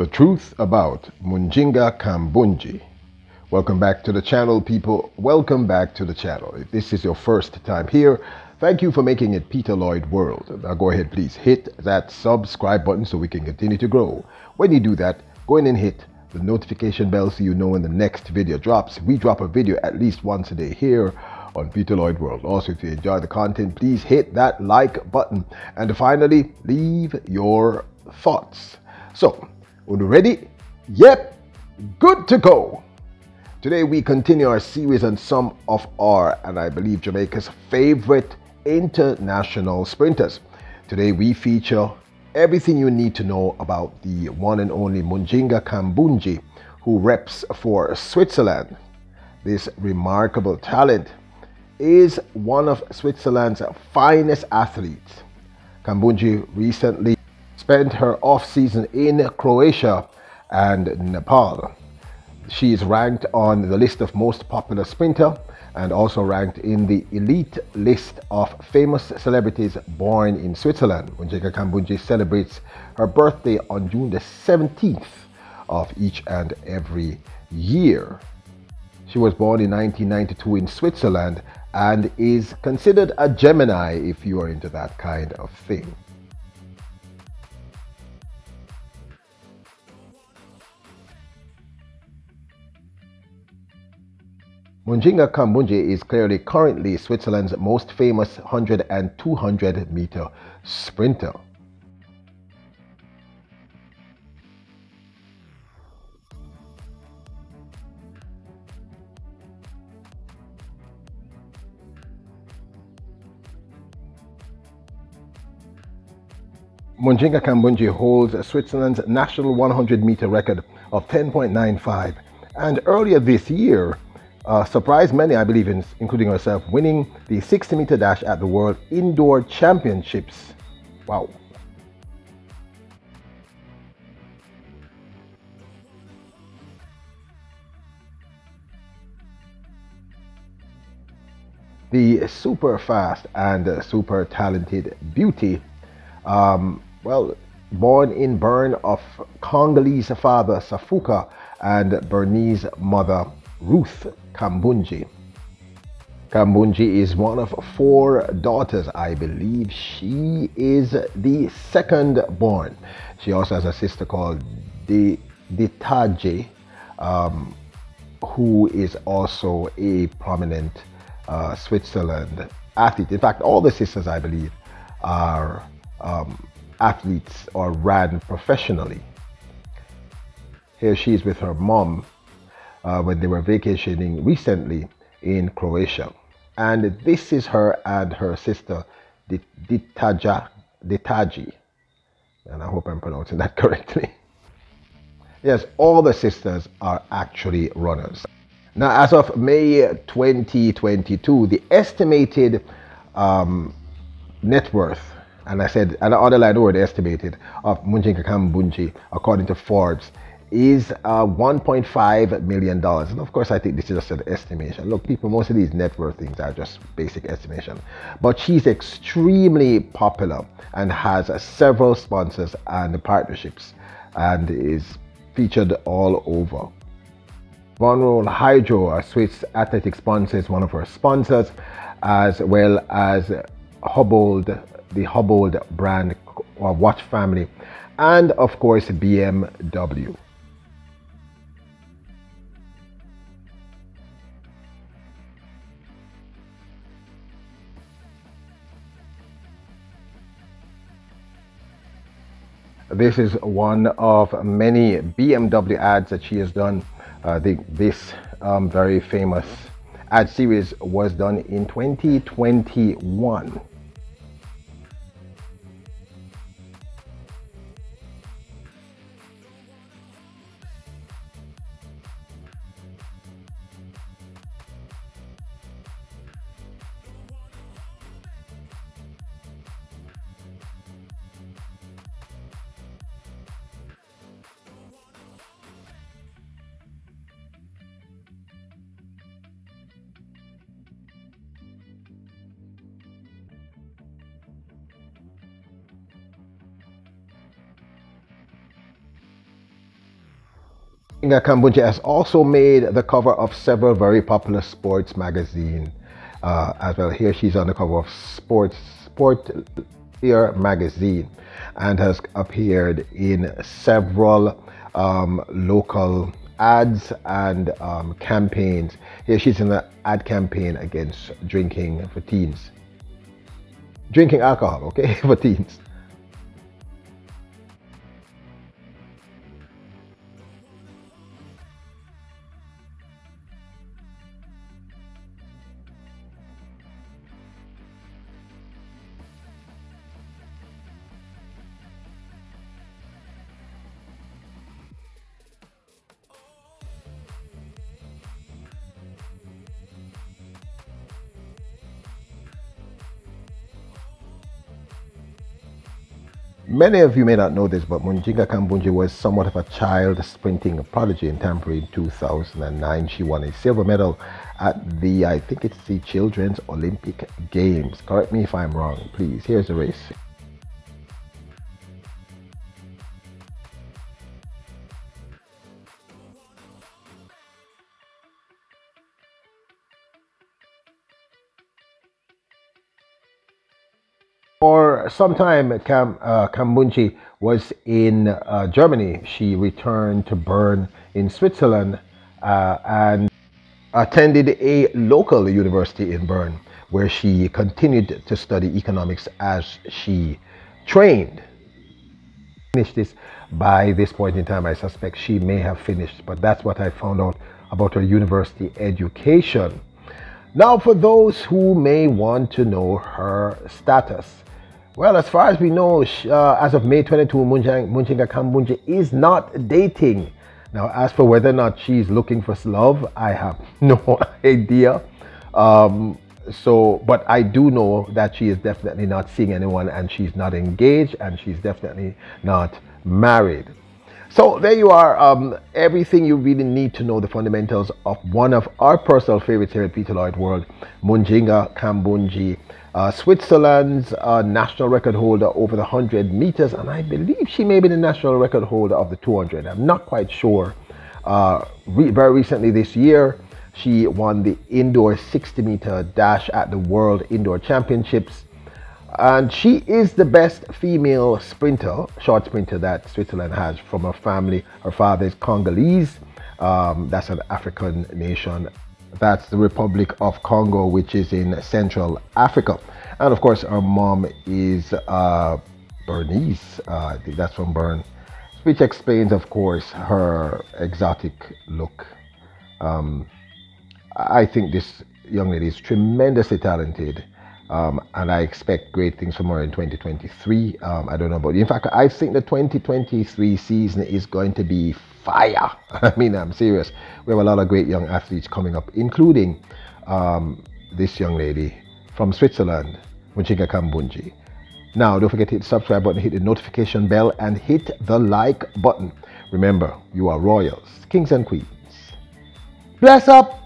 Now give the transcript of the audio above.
The truth about Munjinga Kambundji. Welcome back to the channel, people. Welcome back to the channel. If this is your first time here, thank you for making it Peter Lloyd World. Now go ahead, please hit that subscribe button so we can continue to grow. When you do that, go in and hit the notification bell so you know when the next video drops. We drop a video at least once a day here on Peter Lloyd World. Also, if you enjoy the content, please hit that like button. And finally, leave your thoughts. So, ready? Yep, good to go. Today we continue our series on some of our, and I believe Jamaica's favorite international sprinters. Today we feature everything you need to know about the one and only Munjinga Kambundji, who reps for Switzerland. This remarkable talent is one of Switzerland's finest athletes. Kambundji recently spent her off-season in Croatia and Nepal. She is ranked on the list of most popular sprinter and also ranked in the elite list of famous celebrities born in Switzerland. Munjinga Kambundji celebrates her birthday on June the 17th of each and every year. She was born in 1992 in Switzerland and is considered a Gemini if you are into that kind of thing. Munjinga Kambundji is clearly currently Switzerland's most famous 100 and 200 meter sprinter. Munjinga Kambundji holds Switzerland's national 100 meter record of 10.95 and earlier this year uh, surprised many, I believe, in, including herself, winning the 60 meter dash at the World Indoor Championships. Wow. The super fast and super talented beauty um, well, born in Bern of Congolese father Safuka and Bernese mother Ruth Kambundji. Kambundji is one of four daughters, I believe. She is the second born. She also has a sister called Ditaji, um, who is also a prominent uh, Switzerland athlete. In fact, all the sisters, I believe, are um, athletes or ran professionally. Here she is with her mom uh, when they were vacationing recently in Croatia. And this is her and her sister, Ditaja, Ditaji. And I hope I'm pronouncing that correctly. Yes, all the sisters are actually runners. Now, as of May 2022, the estimated um, net worth and I said, and line word estimated of Munjinga Kambundji, according to Forbes, is uh, $1.5 million. And of course, I think this is just an estimation. Look, people, most of these net worth things are just basic estimation. But she's extremely popular and has uh, several sponsors and partnerships and is featured all over. Von Roll Hydro, a Swiss athletic sponsor, is one of her sponsors, as well as Hubold the Hubold brand or watch family, and of course BMW. This is one of many BMW ads that she has done. Uh, the, this um, very famous ad series was done in 2021. Inga Kambundji has also made the cover of several very popular sports magazines uh, as well. Here she's on the cover of Sports Sport Ear magazine and has appeared in several um, local ads and um, campaigns. Here she's in an ad campaign against drinking for teens. Drinking alcohol, okay, for teens. Many of you may not know this, but Munjinga Kambundji was somewhat of a child sprinting prodigy in Tampere in 2009. She won a silver medal at the, I think it's the Children's Olympic Games. Correct me if I'm wrong, please. Here's the race. For some Cam, uh, was in uh, Germany. She returned to Bern in Switzerland uh, and attended a local university in Bern where she continued to study economics as she trained. Finished this by this point in time. I suspect she may have finished, but that's what I found out about her university education. Now, for those who may want to know her status, well, as far as we know, uh, as of May 22, Munchinga Kambundji is not dating. Now, as for whether or not she's looking for love, I have no idea. Um, so, but I do know that she is definitely not seeing anyone and she's not engaged and she's definitely not married. So there you are, um, everything you really need to know the fundamentals of one of our personal favorites here at Peter Lloyd World, Munjinga Kambundji uh, Switzerland's uh, national record holder over the 100 meters, and I believe she may be the national record holder of the 200. I'm not quite sure. Uh, re very recently this year, she won the indoor 60 meter dash at the World Indoor Championships. And she is the best female sprinter, short sprinter that Switzerland has from her family. Her father is Congolese. Um, that's an African nation that's the Republic of Congo, which is in Central Africa. And of course, her mom is uh, Bernese. Uh, that's from Bern, which explains, of course, her exotic look. Um, I think this young lady is tremendously talented. Um, and I expect great things from her in 2023. Um, I don't know about you. In fact, I think the 2023 season is going to be fire. I mean, I'm serious. We have a lot of great young athletes coming up, including um, this young lady from Switzerland, Munchika Kambundji. Now, don't forget to hit the subscribe button, hit the notification bell, and hit the like button. Remember, you are royals, kings and queens. Bless up!